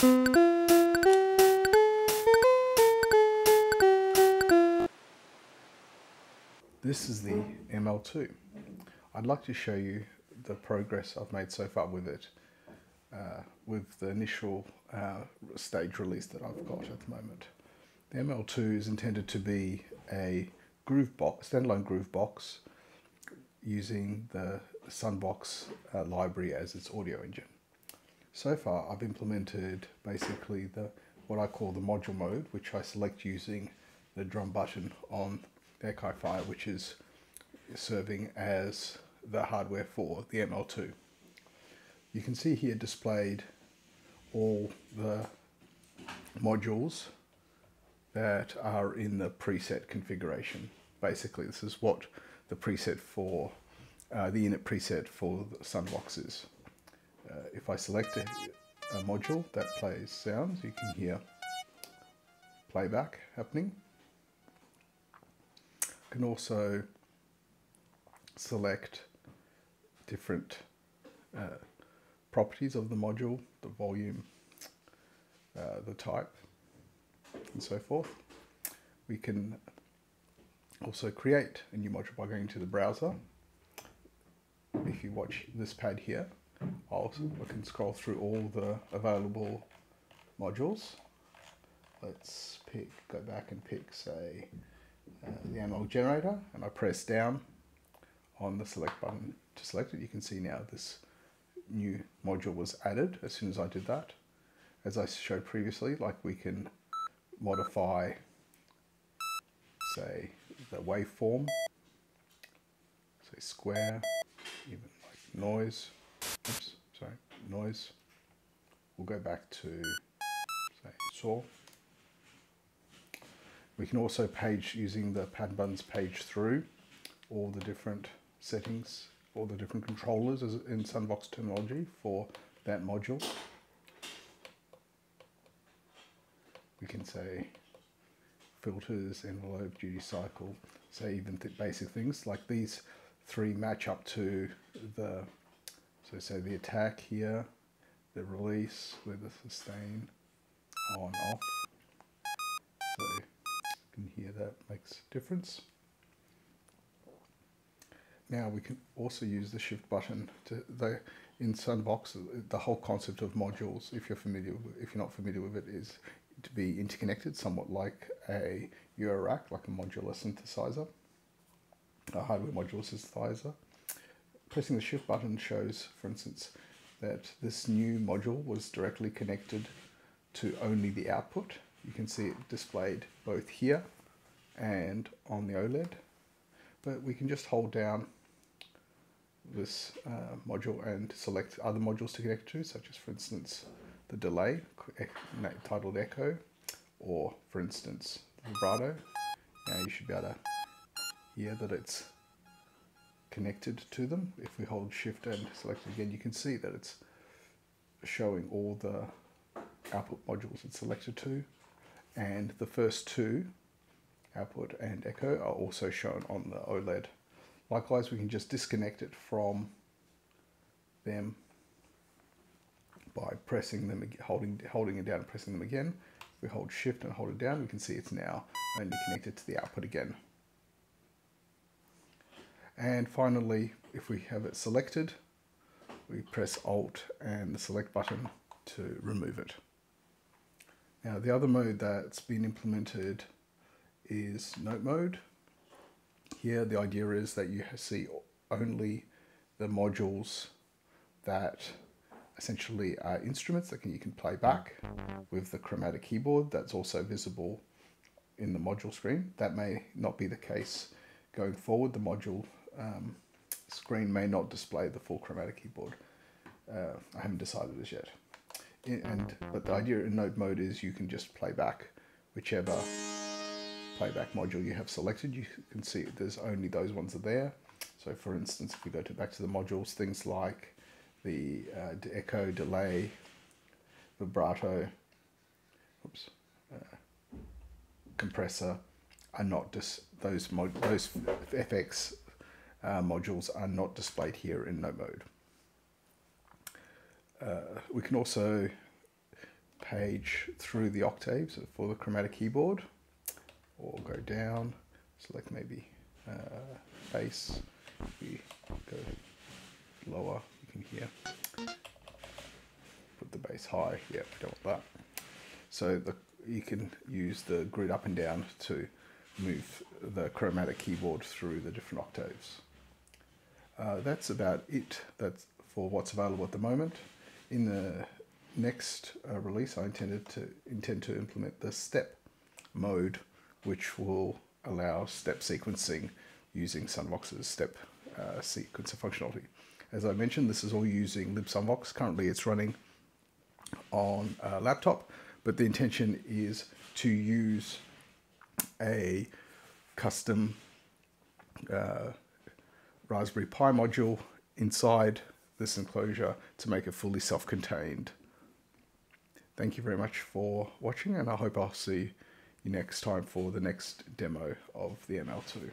This is the ML2. I'd like to show you the progress I've made so far with it, uh, with the initial uh, stage release that I've got at the moment. The ML2 is intended to be a groove box, standalone groove box using the SunVox uh, library as its audio engine. So far I've implemented basically the what I call the module mode, which I select using the drum button on the Akai Fire, which is serving as the hardware for the ML2. You can see here displayed all the modules that are in the preset configuration. Basically, this is what the preset for uh, the init preset for the SunVox is. Uh, if I select a, a module that plays sounds, you can hear playback happening. You can also select different uh, properties of the module, the volume, uh, the type, and so forth. We can also create a new module by going to the browser. If you watch this pad here, I can scroll through all the available modules. Let's pick, go back and pick, say, uh, the analog generator, and I press down on the select button to select it. You can see now this new module was added as soon as I did that. As I showed previously, like we can modify, say, the waveform, say square, even like noise, noise. We'll go back to, say, saw. We can also page using the pad buttons page through all the different settings, all the different controllers in SunVox terminology for that module. We can say filters, envelope, duty cycle, say even th basic things like these three match up to the, so say the attack here, the release with the sustain, on, off. So you can hear that makes a difference. Now we can also use the shift button to the in SunVox. The whole concept of modules, if you're familiar, if you're not familiar with it, is to be interconnected, somewhat like a Eurorack, like a modular synthesizer, a hardware modular synthesizer. Pressing the shift button shows, for instance, that this new module was directly connected to only the output. You can see it displayed both here and on the OLED. But we can just hold down this uh, module and select other modules to connect to, such as, for instance, the delay titled echo, or for instance, the vibrato. Now you should be able to hear that it's connected to them. If we hold shift and select again, you can see that it's showing all the output modules it's selected to. And the first two, output and echo, are also shown on the OLED. Likewise, we can just disconnect it from them by pressing them, holding, holding it down and pressing them again. If we hold shift and hold it down, we can see it's now only connected to the output again. And finally, if we have it selected, we press Alt and the select button to remove it. Now the other mode that's been implemented is note mode. Here the idea is that you see only the modules that essentially are instruments that can, you can play back with the chromatic keyboard that's also visible in the module screen. That may not be the case going forward. The module um, screen may not display the full chromatic keyboard. Uh, I haven't decided as yet. and But the idea in note mode is you can just play back whichever playback module you have selected. You can see there's only those ones are there. So for instance, if we go to back to the modules, things like the uh, echo, delay, vibrato, oops, uh, compressor are not just those mod those FX uh, modules are not displayed here in note mode. Uh, we can also page through the octaves for the chromatic keyboard or go down, select maybe uh, bass, we go lower, you can hear, put the bass high, yep, don't want that. So the, you can use the grid up and down to move the chromatic keyboard through the different octaves. Uh, that's about it that's for what's available at the moment. In the next uh, release, I intended to intend to implement the step mode, which will allow step sequencing using Sunvox's step uh, sequencer functionality. As I mentioned, this is all using libsunvox. Currently, it's running on a laptop, but the intention is to use a custom uh, Raspberry Pi module inside this enclosure to make it fully self-contained. Thank you very much for watching and I hope I'll see you next time for the next demo of the ML2.